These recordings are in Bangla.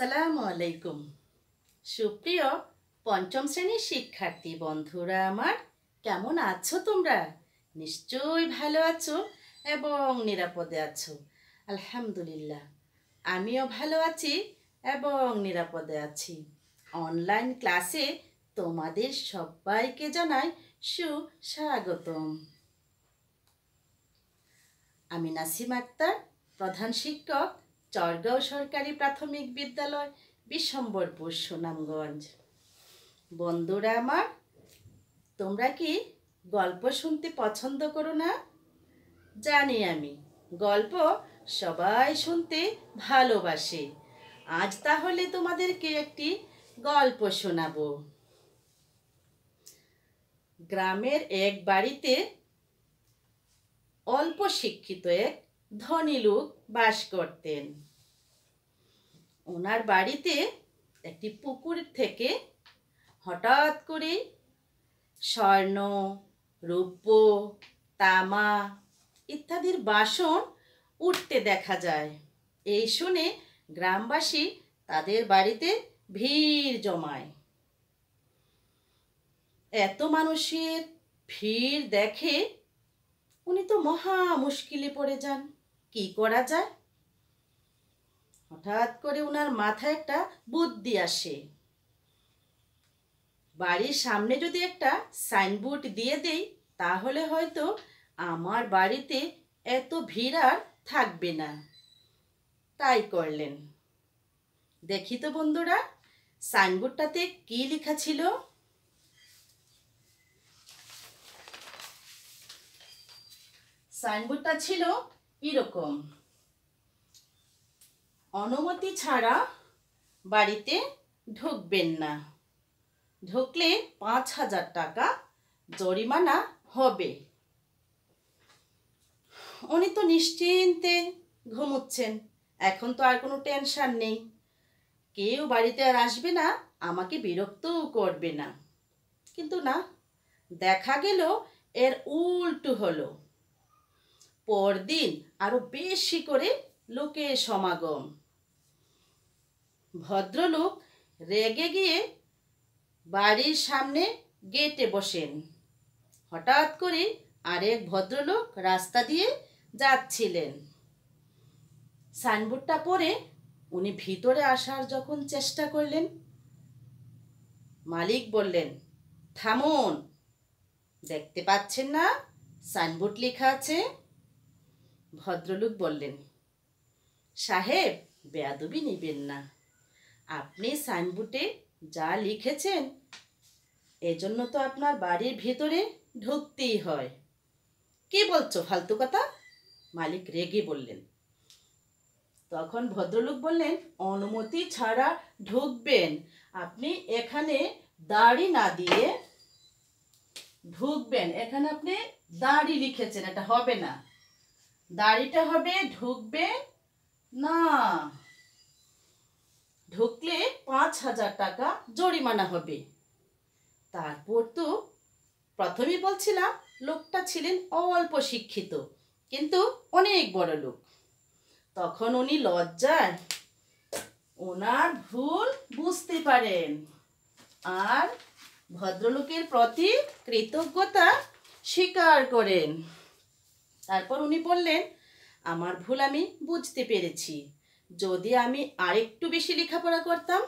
আসসালামু আলাইকুম। সুপ্রিয় পঞ্চম শ্রেণির শিক্ষার্থী বন্ধুরা আমার, কেমন আছো তোমরা? নিশ্চয়ই ভালো আছো এবং নিরাপদে আছো। আলহামদুলিল্লাহ, আমিও ভালো আছি এবং নিরাপদে আছি। অনলাইন ক্লাসে তোমাদের সবাইকে জানাই সুস্বাগতম। আমি নাসিম আক্তার, প্রধান শিক্ষক চরগাঁও সরকারি প্রাথমিক বিদ্যালয়, বিশ্বম্বরপুর, সুনামগঞ্জ। বন্ধুরা আমার, তোমরা কি গল্প শুনতে পছন্দ করো না? জানি আমি, গল্প সবাই শুনতে ভালোবাসে। আজ তাহলে তোমাদেরকে একটি গল্প শোনাবো। গ্রামের এক বাড়িতে অল্প শিক্ষিত এক ধনী লোক বাস করতেন। ওনার বাড়িতে একটি পুকুর থেকে হঠাৎ করে স্বর্ণ, রৌপ্য, তামা ইত্যাদির বাসন উঠতে দেখা যায়। এই শুনে গ্রামবাসী তাদের বাড়িতে ভিড় জমায়। এত মানুষের ভিড় দেখে উনি তো মহা মুশকিলে পড়ে যান। কি করা যায়? হঠাৎ করে উনার মাথায় একটা বুদ্ধি আসে। বাড়ির সামনে যদি একটা সাইনবোর্ড দিয়ে দেই, তাহলে হয়তো আমার বাড়িতে এত ভিড় আর থাকবে না। তাই করলেন। দেখি তো বন্ধুরা, সাইনবোর্ডটাতে কি লেখা ছিল? সাইনবোর্ডটা ছিল এরকম। অনুমতি ছাড়া বাড়িতে ঢুকবেন না। ঢুকলে পাঁচ হাজার টাকা জরিমানা হবে। উনি তো নিশ্চিন্তে ঘুমুচ্ছেন। এখন তো আর কোনো টেনশন নেই। কেউ বাড়িতে আর আসবে না, আমাকে বিরক্তও করবে না। কিন্তু না, দেখা গেল এর উল্টো হলো। পরদিন আরও বেশি করে লোকের সমাগম। ভদ্রলোক রেগে গিয়ে বাড়ির সামনে গেটে বসেন। হঠাৎ করে আরেক ভদ্রলোক রাস্তা দিয়ে যাচ্ছিলেন। সাইনবোর্ডটা পরে উনি ভিতরে আসার যখন চেষ্টা করলেন, মালিক বললেন, থামুন, দেখতে পাচ্ছেন না? সাইনবোর্ড লেখা আছে ভদ্রলোক বললেন, সাহেব, বেয়াদবি নেবেন না। আপনি সাইনবোর্ডে যা লিখেছেন, এজন্য তো আপনার বাড়ির ভেতরে ঢুকতেই হয়। কি বলছো, ফালতু কথা? মালিক রেগে বললেন। তখন ভদ্রলোক বললেন, অনুমতি ছাড়া ঢুকবেন। আপনি এখানে দাড়ি না দিয়ে ঢুকবেন। এখানে আপনি দাড়ি লিখেছেন, এটা হবে না। দাড়িটা হবে ঢুকবে, না, ঢুকলে পাঁচ হাজার টাকা জরিমানা হবে। তারপর তো প্রথমেই বলছিলাম, লোকটা ছিলেন অল্প শিক্ষিত, কিন্তু অনেক বড় লোক। তখন উনি লজ্জায় ওনার ভুল বুঝতে পারেন। আর ভদ্রলোকের প্রতি কৃতজ্ঞতা স্বীকার করেন। তারপর উনি বললেন, আমার ভুল আমি বুঝতে পেরেছি। যদি আমি আরেকটু বেশি লেখাপড়া করতাম,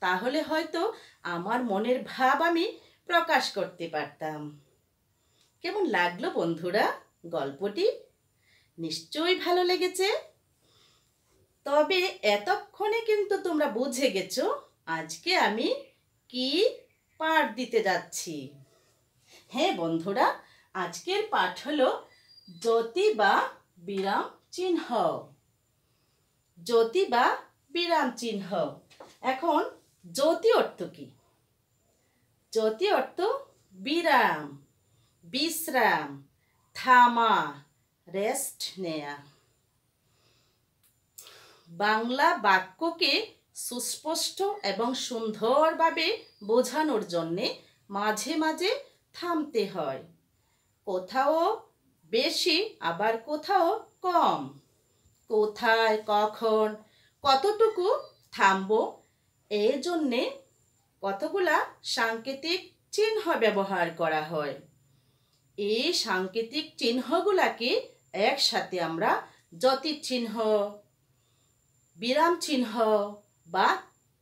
তাহলে হয়তো আমার মনের ভাব আমি প্রকাশ করতে পারতাম। কেমন লাগল বন্ধুরা গল্পটি? নিশ্চয়ই ভালো লেগেছে। তবে এতক্ষণে কিন্তু তোমরা বুঝে গেছো আজকে আমি কি পাঠ দিতে যাচ্ছি। হ্যাঁ বন্ধুরা, আজকের পাঠ হলো জ্যোতি বা বিরাম চিহ্ন। জ্যোতি বা বিরাম চিহ্ন। এখন জ্যোতি অর্থ কি? জ্যোতি অর্থ বিরাম, বিশ্রাম, থামা, রেস্ট নেয়া। বাংলা বাক্যকে সুস্পষ্ট এবং সুন্দরভাবে বোঝানোর জন্যে মাঝে মাঝে থামতে হয়। কোথাও বেশি, আবার কোথাও কম। কোথায়, কখন, কতটুকু থামবো এই জন্যে কতগুলা সাংকেতিক চিহ্ন ব্যবহার করা হয়। এই সাংকেতিক চিহ্নগুলাকে একসাথে আমরা জ্যোতির চিহ্ন, বিরাম চিহ্ন বা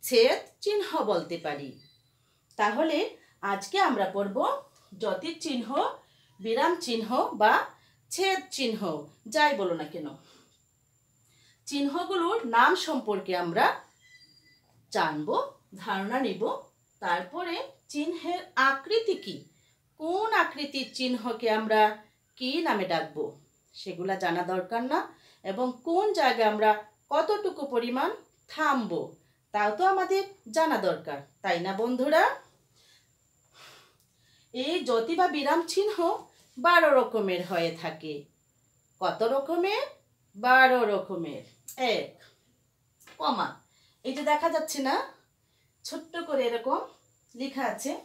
ছেদ চিহ্ন বলতে পারি। তাহলে আজকে আমরা পড়ব জ্যোতির চিহ্ন, বিরাম চিহ্ন বা ছেদ চিহ্ন, যাই বলো না কেন। চিহ্নগুলোর নাম সম্পর্কে আমরা জানব, ধারণা নিব। তারপরে চিহ্নের আকৃতি কি? কোন আকৃতির চিহ্নকে আমরা কি নামে ডাকব? সেগুলা জানা দরকার না। এবং কোন জায়গায় আমরা কতটুকু পরিমাণ থামবো, তাও তো আমাদের জানা দরকার, তাই না বন্ধুরা? এই জ্যোতি বা বিরাম চিহ্ন বারো রকমের হয়ে থাকে। কত রকমের? বারো রকমের। এক। কমা। এই যে দেখা যাচ্ছে না, ছোট্ট করে এরকম লেখা আছে,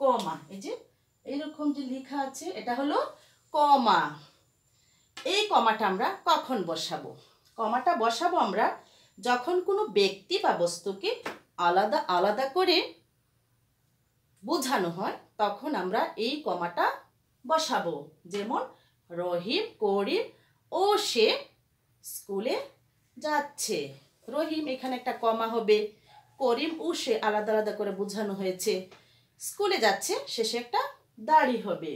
কমা। এই যে এইরকম যে লেখা আছে, এটা হলো কমা। এই কমাটা আমরা কখন বসাবো? কমাটা বসাবো আমরা যখন কোনো ব্যক্তি বা বস্তুকে আলাদা আলাদা করে বোঝানো হয়, তখন আমরা এই কমাটা বসাবো। যেমন রহিম, করিম ও সে স্কুলে যাচ্ছে। রহিম এখানে একটা কমা হবে। করিম ও সে আলাদা আলাদা করে বোঝানো হয়েছে। স্কুলে যাচ্ছে, শেষে একটা দাড়ি হবে।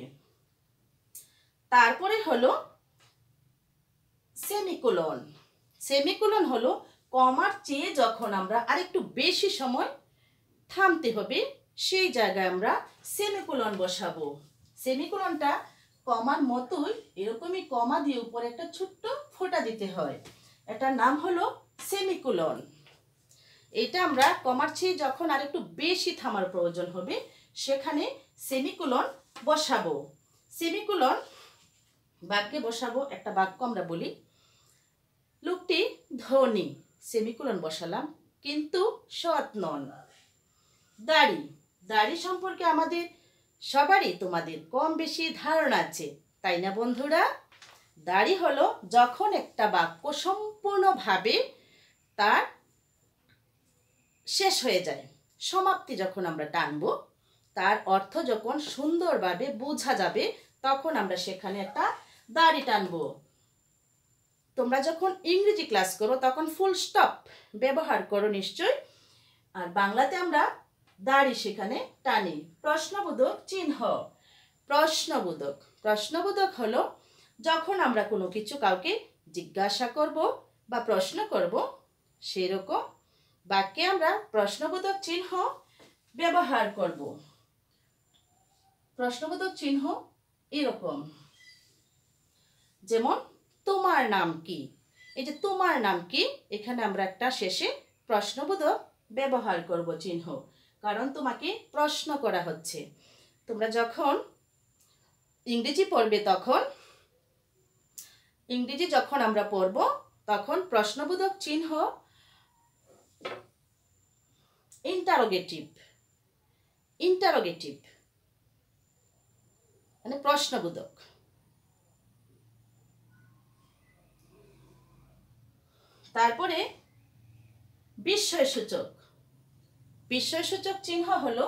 তারপরে হলো সেমিকোলন। সেমিকোলন হলো কমার চেয়ে যখন আমরা আরেকটু বেশি সময় থামতে হবে, সেই জায়গায় আমরা সেমিকোলন বসাবো। সেমিকোলনটা কমার মতোই এরকমই কমা দিয়ে উপরে একটা ছোট্ট ফোঁটা দিতে হয়। এটার নাম হলো সেমিকোলন। এটা আমরা কমার চেয়ে যখন আরেকটু বেশি থামার প্রয়োজন হবে, সেখানে সেমিকোলন বসাবো। সেমিকোলন বাক্যে বসাবো, একটা বাক্য আমরা বলি, লোকটি ধনী, সেমিকোলন বসালাম, কিন্তু সৎ নন। দাড়ি দাড়ি সম্পর্কে আমাদের সবারই তোমাদের কম বেশি ধারণা আছে, তাই না বন্ধুরা? দাড়ি হলো যখন একটা বাক্য সম্পূর্ণভাবে তার শেষ হয়ে যায়। সমাপ্তি যখন আমরা টানব, তার অর্থ যখন সুন্দরভাবে বোঝা যাবে, তখন আমরা সেখানে একটা দাড়ি টানবো। তোমরা যখন ইংরেজি ক্লাস করো, তখন ফুল স্টপ ব্যবহার করো নিশ্চয় আর বাংলাতে আমরা দাড়ি সেখানে টানি। প্রশ্নবোধক চিহ্ন। প্রশ্নবোধক। প্রশ্নবোধক হলো, যখন আমরা কোনো কিছু কাউকে জিজ্ঞাসা করব বা প্রশ্ন করব, সেরকম বাক্যে আমরা প্রশ্নবোধক চিহ্ন ব্যবহার করব। প্রশ্নবোধক চিহ্ন এরকম। যেমন, তোমার নাম কি? এই যে তোমার নাম কি? এখানে আমরা একটা শেষে প্রশ্নবোধক ব্যবহার করব চিহ্ন। কারণ তোমাকে প্রশ্ন করা হচ্ছে। তোমরা যখন ইংরেজি পড়বে তখন, ইংরেজি যখন আমরা পড়ব, তখন প্রশ্নবোধক চিহ্ন ইন্টারোগেটিভ ইন্টারোগেটিভ মানে প্রশ্নবোধক। তারপরে বিস্ময়সূচক বিস্ময়সূচক চিহ্ন হলো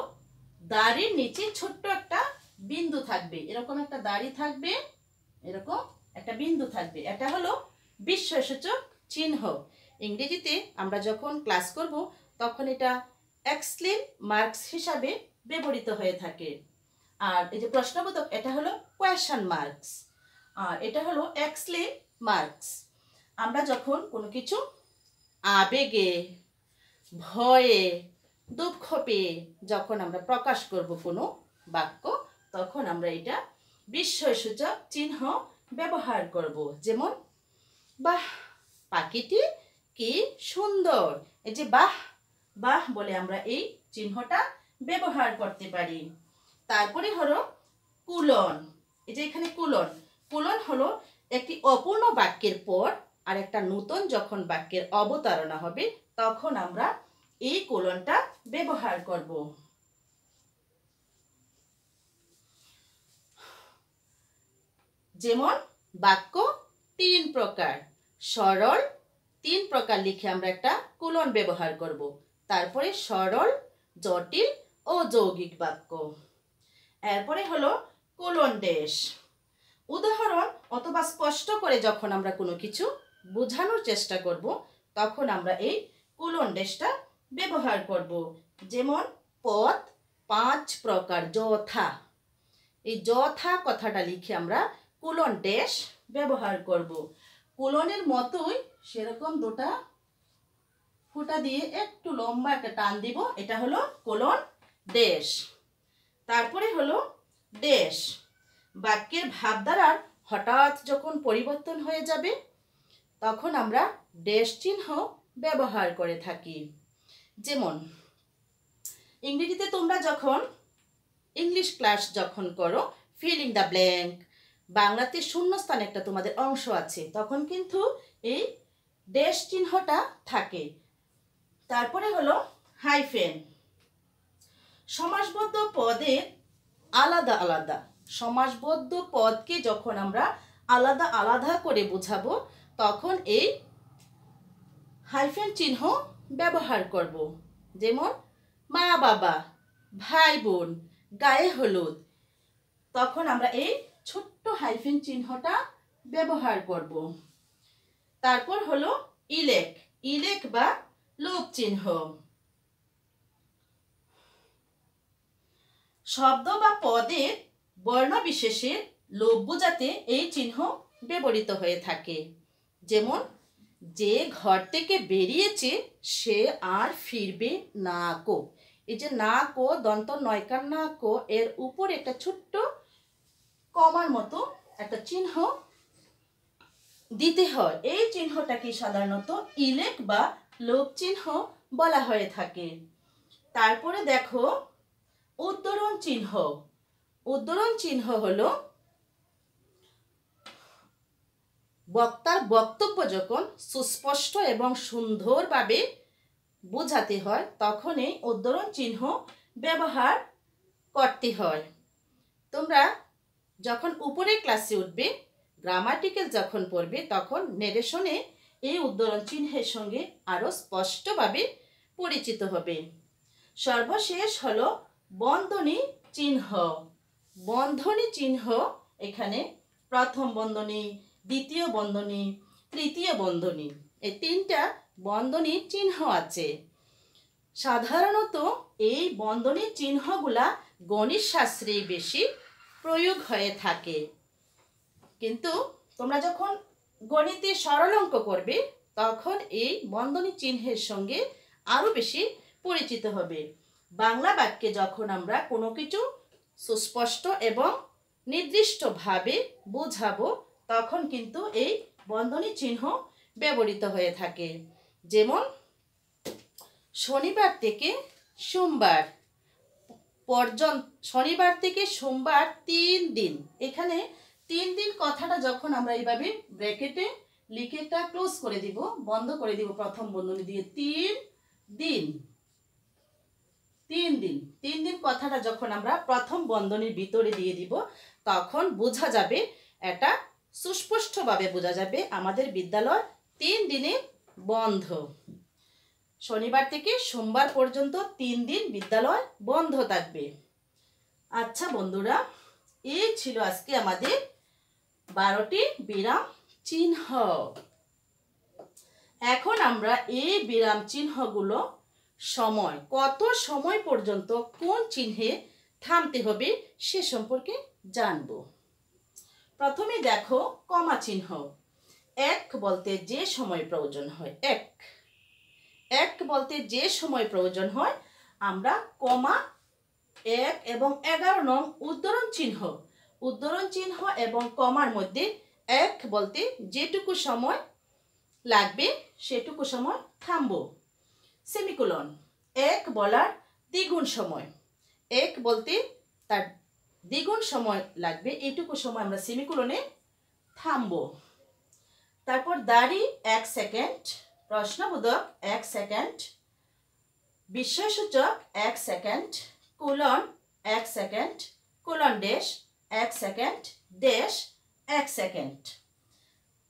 দাড়ির নিচে ছোট্ট একটা বিন্দু থাকবে। এরকম একটা দাড়ি থাকবে, এরকম একটা বিন্দু থাকবে। এটা হলো বিস্ময়সূচক চিহ্ন। ইংরেজিতে আমরা যখন ক্লাস করব, তখন এটা এক্সক্লেম মার্কস হিসাবে ব্যবহৃত হয়ে থাকে। আর এই যে প্রশ্নবোধক, এটা হলো কোয়েশন মার্কস। আর এটা হলো এক্সক্লেম মার্কস। আমরা যখন কোনো কিছু আবেগে, ভয়ে দুঃখ পেয়ে যখন আমরা প্রকাশ করব কোনো বাক্য, তখন আমরা এটা বিস্ময়সূচক চিহ্ন ব্যবহার করব। যেমন, বাহ, পাখিটি কি সুন্দর। এই যে বাহ বাহ বলে আমরা এই চিহ্নটা ব্যবহার করতে পারি। তারপরে হলো কুলন। এই যে এখানে কুলন। কুলন হলো একটি অপূর্ণ বাক্যের পর আর একটা নতুন যখন বাক্যের অবতারণা হবে, তখন আমরা এই কোলনটা ব্যবহার করব। যেমন বাক্য তিন প্রকার, সরল, তিন প্রকার লিখে আমরা একটা কুলন ব্যবহার করব। তারপরে সরল, জটিল ও যৌগিক বাক্য। এরপরে হলো কুলন ডেশ উদাহরণ অথবা স্পষ্ট করে যখন আমরা কোনো কিছু বোঝানোর চেষ্টা করব, তখন আমরা এই কুলন ডেশটা ব্যবহার করব। যেমন পথ পাঁচ প্রকার, যথা। এই যথা কথাটা লিখে আমরা কুলন ড্যাশ ব্যবহার করব। কুলনের মতোই সেরকম দুটা ফুটা দিয়ে একটু লম্বা একটা টান দিব। এটা হলো কোলন ড্যাশ। তারপরে হলো ড্যাশ। বাক্যের ভাবধারার হঠাৎ যখন পরিবর্তন হয়ে যাবে, তখন আমরা ড্যাশ চিহ্ন ব্যবহার করে থাকি। যেমন, ইংরেজিতে তোমরা যখন ইংলিশ ক্লাস যখন করো ফিল ইন দ্য ব্ল্যাঙ্ক বাংলাতে শূন্যস্থান একটা তোমাদের অংশ আছে, তখন কিন্তু এই ড্যাশ চিহ্নটা থাকে। তারপরে হলো হাইফেন সমাসবদ্ধ পদের আলাদা আলাদা। সমাসবদ্ধ পদকে যখন আমরা আলাদা আলাদা করে বোঝাবো, তখন এই হাইফেন চিহ্ন ব্যবহার করব। যেমন, মা বাবা, ভাই বোন, গায়ে হলুদ। তখন আমরা এই ছোট্ট হাইফেন চিহ্নটা ব্যবহার করব। তারপর হলো ইলেক। ইলেক বা লোক চিহ্ন। শব্দ বা পদের বর্ণ বিশেষে লোভ বোঝাতে এই চিহ্ন ব্যবহৃত হয়ে থাকে। যেমন যে ঘর থেকে বেরিয়েছে, সে আর ফিরবে না কো। এই যে না কো, দন্ত নয়কার না কো, এর উপর একটা ছোট্ট কমার মতো একটা চিহ্ন দিতে হয়। এই চিহ্নটাকে সাধারণত ইলেক বা লোক চিহ্ন বলা হয়ে থাকে। তারপরে দেখো উদ্ধরণ চিহ্ন। উদ্ধরণ চিহ্ন হলো বক্তার বক্তব্য যখন সুস্পষ্ট এবং সুন্দরভাবে বোঝাতে হয় তখন এই উদ্ধরণ চিহ্ন ব্যবহার করতে হয়। তোমরা যখন উপরে ক্লাসে উঠবে গ্রামাটিক্যাল যখন পড়বে, তখন নেরেশনে এই উদ্ধরণ চিহ্নের সঙ্গে আরও স্পষ্টভাবে পরিচিত হবে। সর্বশেষ হল বন্ধনী চিহ্ন। বন্ধনী চিহ্ন এখানে প্রথম বন্ধনী দ্বিতীয় বন্ধনী, তৃতীয় বন্ধনী এই তিনটা বন্ধনী চিহ্ন আছে। সাধারণত এই বন্ধনী চিহ্নগুলা গণিত শাস্ত্রে বেশি প্রয়োগ হয়ে থাকে। কিন্তু তোমরা যখন গণিতে সরল অঙ্ক করবে, তখন এই বন্ধনী চিহ্নের সঙ্গে আরও বেশি পরিচিত হবে। বাংলা বাক্যে যখন আমরা কোনো কিছু সুস্পষ্ট এবং নির্দিষ্টভাবে বোঝাবো তখন কিন্তু এই বন্ধনী চিহ্ন ব্যবহৃত হয়ে থাকে। যেমন, শনিবার থেকে সোমবার পর্যন্ত, শনিবার থেকে সোমবার তিন দিন। এখানে তিন দিন কথাটা যখন আমরা এইভাবে ব্র্যাকেটে লিখেটা ক্লোজ করে দিব, বন্ধ করে দিব প্রথম বন্ধনী দিয়ে, তিন দিন। তিন দিন। তিন দিন কথাটা যখন আমরা প্রথম বন্ধনীর ভিতরে দিয়ে দিব, তখন বোঝা যাবে এটা সুস্পষ্টভাবে বোঝা যাবে আমাদের বিদ্যালয় তিন দিনে বন্ধ। শনিবার থেকে সোমবার পর্যন্ত তিন দিন বিদ্যালয় বন্ধ থাকবে। আচ্ছা বন্ধুরা, এই ছিল আজকে আমাদের বারোটি বিরাম চিহ্ন। এখন আমরা এই বিরাম চিহ্নগুলো সময়, কত সময় পর্যন্ত কোন চিহ্নে থামতে হবে সে সম্পর্কে জানব। প্রথমে দেখো কমা চিহ্ন। এক বলতে যে সময় প্রয়োজন হয়, এক। এক বলতে যে সময় প্রয়োজন হয়, আমরা কমা এক এবং এগারো নং উদ্ধরণ চিহ্ন। উদ্ধরণ চিহ্ন এবং কমার মধ্যে এক বলতে যেটুকু সময় লাগবে, সেটুকু সময় থামবো। সেমিকুলন। এক বলার দ্বিগুণ সময়। এক বলতে তার দ্বিগুণ সময় লাগবে, এইটুকু সময় আমরা সেমিকোলনে থামবো। তারপর দাড়ি এক সেকেন্ড, প্রশ্নবোধক এক সেকেন্ড, বিস্ময়সূচক এক সেকেন্ড, কোলন এক সেকেন্ড, কোলন ড্যাশ এক সেকেন্ড ড্যাশ এক সেকেন্ড।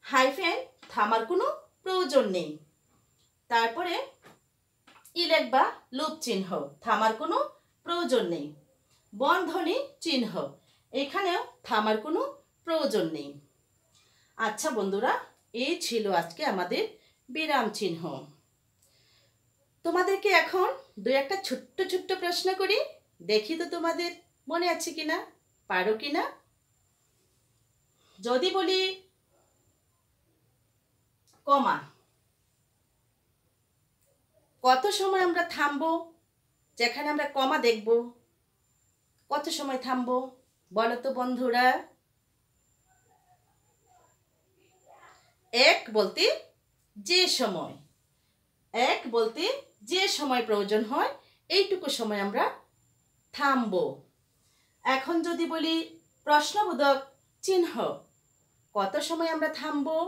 হাইফেন থামার কোনো প্রয়োজন নেই। তারপরে ইলেক বা লুপ চিহ্ন, থামার কোনো প্রয়োজন নেই। বন্ধনী চিহ্ন। এখানেও থামার কোনো প্রয়োজন নেই। আচ্ছা বন্ধুরা এই ছিল আজকে আমাদের বিরাম চিহ্ন। তোমাদেরকে এখন দু একটা ছোট্ট ছোট্ট প্রশ্ন করি। দেখি তো তোমাদের মনে আছে কিনা, পারো কিনা? যদি বলি, কমা, কত সময় আমরা থামবো? যেখানে আমরা কমা দেখব? কত সময় থামবো? বলো তো বন্ধুরা। এক বলতে যে সময়। এক বলতে যে সময় প্রয়োজন হয়, এইটুকু সময় আমরা থামবো। এখন যদি বলি প্রশ্নবোধক চিহ্ন, কত সময় আমরা থামবো?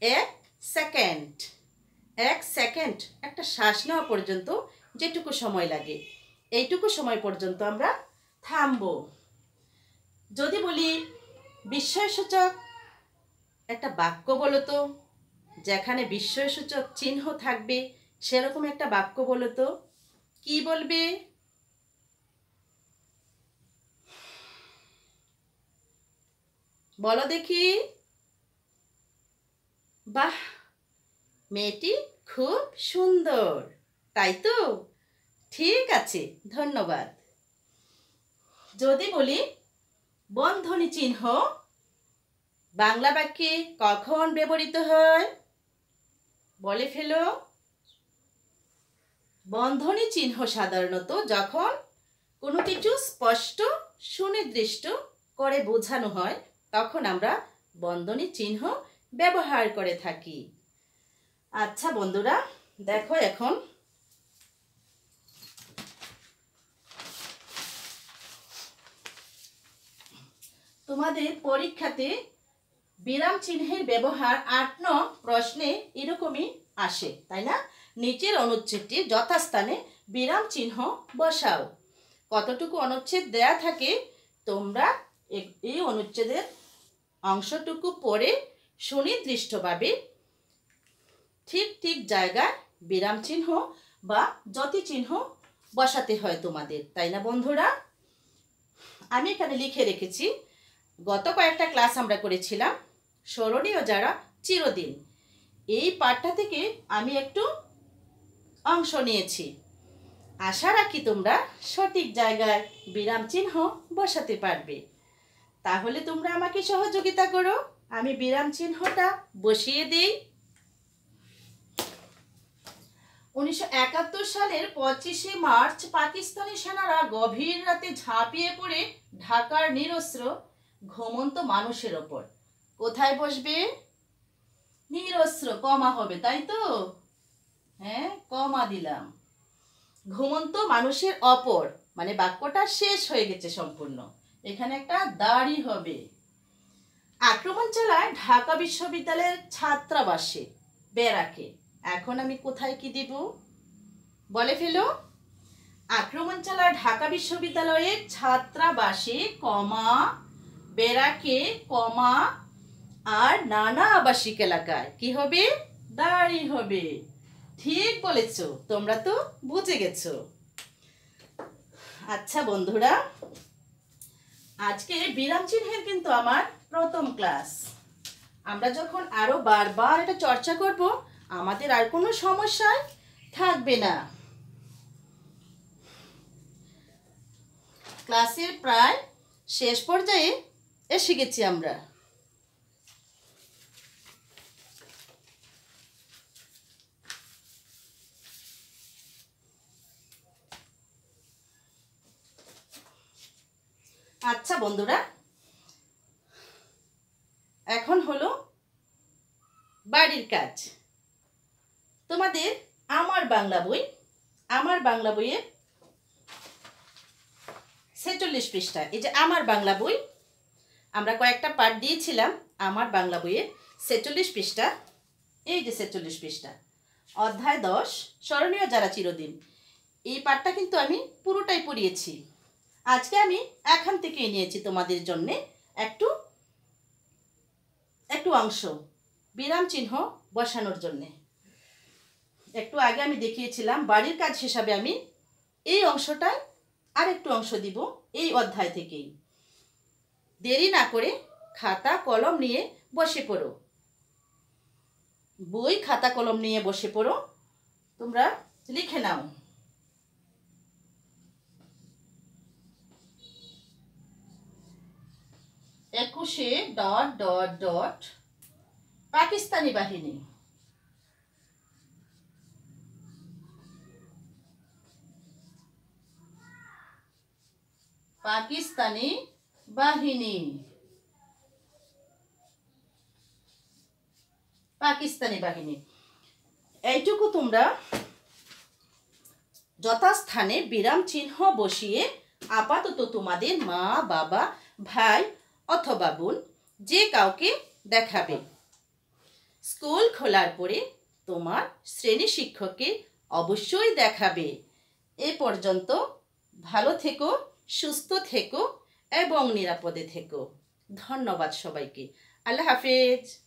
এক সেকেন্ড। এক সেকেন্ড, একটা শ্বাস নেওয়া পর্যন্ত যেটুকু সময় লাগে। এইটুকু সময় পর্যন্ত আমরা থামবো। যদি বলি বিস্ময়সূচক একটা বাক্য বলো তো, যেখানে বিস্ময়সূচক চিহ্ন থাকবে, সেরকম একটা বাক্য বলো তো, কি বলবে? বলো দেখি। বাহ, মেয়েটি খুব সুন্দর, তাই তো? ঠিক আছে, ধন্যবাদ। যদি বলি, বন্ধনী চিহ্ন, বাংলা বাক্যে কখন ব্যবহৃত হয়? বলে ফেলো। বন্ধনী চিহ্ন সাধারণত যখন কোনো কিছু স্পষ্ট, সুনির্দিষ্ট করে বোঝানো হয়, তখন আমরা বন্ধনী চিহ্ন ব্যবহার করে থাকি। আচ্ছা বন্ধুরা, দেখো এখন তোমাদের পরীক্ষাতে বিরাম চিহ্নের ব্যবহার আট ন প্রশ্নে এরকমই আসে, তাই না? নিচের অনুচ্ছেদটি যথাস্থানে বিরাম চিহ্ন বসাও। কতটুকু অনুচ্ছেদ দেয়া থাকে তোমরা এই অনুচ্ছেদের অংশটুকু পড়ে সুনির্দিষ্টভাবে ঠিক ঠিক জায়গায় বিরাম চিহ্ন বা যতি চিহ্ন বসাতে হয় তোমাদের, তাই না বন্ধুরা? আমি এখানে লিখে রেখেছি গত কয়েকটা ক্লাস আমরা করেছিলাম। স্মরণীয় যারা, চিরদিন। এই পাঠটা থেকে আমি একটু অংশ নিয়েছি। আশা রাখি তোমরা সঠিক জায়গায় বিরাম চিহ্ন বসাতে পারবে। তাহলে তোমরা আমাকে সহযোগিতা করো। আমি বিরাম চিহ্নটা বসিয়ে দিই। উনিশশো একাত্তর সালের পঁচিশে মার্চ পাকিস্তানি সেনারা গভীর রাতে ঝাঁপিয়ে পড়ে ঢাকার নিরস্ত্র ঘুমন্ত মানুষের ওপর। কোথায় বসবে? নিরস্ত্র, কমা হবে, তাই তো? হ্যাঁ কমা দিলাম। ঘুমন্ত মানুষের অপর মানে বাক্যটা শেষ হয়ে গেছে সম্পূর্ণ। এখানে একটা দাড়ি হবে। আক্রমণ চালায় ঢাকা বিশ্ববিদ্যালয়ের ছাত্রাবাসে বেড়াকে এখন আমি কোথায় কি দিব? বলে ফেলো। আক্রমণ চালায় ঢাকা বিশ্ববিদ্যালয়ের ছাত্রাবাসে, কমা বেড়াকে কমা আর নানা আবাসিক এলাকায় কি হবে? দাড়ি হবে। ঠিক বলেছ, তোমরা তো বুঝে গেছো। আচ্ছা বন্ধুরা, আজকে বিরাম চিহ্নের কিন্তু আমার প্রথম ক্লাস। আমরা যখন আরও বারবার এটা চর্চা করব, আমাদের আর কোনো সমস্যায় থাকবে না। ক্লাসের প্রায় শেষ পর্যায়ে এসে গেছি আমরা। আচ্ছা বন্ধুরা, এখন হলো বাড়ির কাজ। তোমাদের আমার বাংলা বই, আমার বাংলা বইয়ের ছেচল্লিশ পৃষ্ঠা। এই যে আমার বাংলা বই আমরা কয়েকটা পাঠ দিয়েছিলাম আমার বাংলা বইয়ের ছেচল্লিশ পৃষ্ঠা, এই যে ছেচল্লিশ পৃষ্ঠা। অধ্যায় দশ, স্মরণীয় যারা চিরদিন। এই পাঠটা কিন্তু আমি পুরোটাই পড়িয়েছি। আজকে আমি এখান থেকেই নিয়েছি তোমাদের জন্যে একটু একটু অংশ, বিরাম চিহ্ন বসানোর জন্যে। একটু আগে আমি দেখিয়েছিলাম, বাড়ির কাজ হিসাবে আমি এই অংশটায় আরেকটু অংশ দিব এই অধ্যায় থেকেই। দেরি না করে খাতা, কলম নিয়ে বসে পড়ো। বই, খাতা, কলম নিয়ে বসে পড়ো। তোমরা লিখে নাও। একুশে ডট ডট ডট, পাকিস্তানি বাহিনী। পাকিস্তানি বাহিনী। পাকিস্তানি বাহিনী। এইটুকু তোমরা যথাস্থানে বিরাম চিহ্ন বসিয়ে আপাতত তোমাদের মা, বাবা, ভাই অথবা বোন যে কাউকে দেখাবে। স্কুল খোলার পরে তোমার শ্রেণি শিক্ষককে অবশ্যই দেখাবে। এ পর্যন্ত ভালো থেকো, সুস্থ থেকো এবং নিরাপদে থেকো। ধন্যবাদ সবাইকে। আল্লাহ হাফেজ।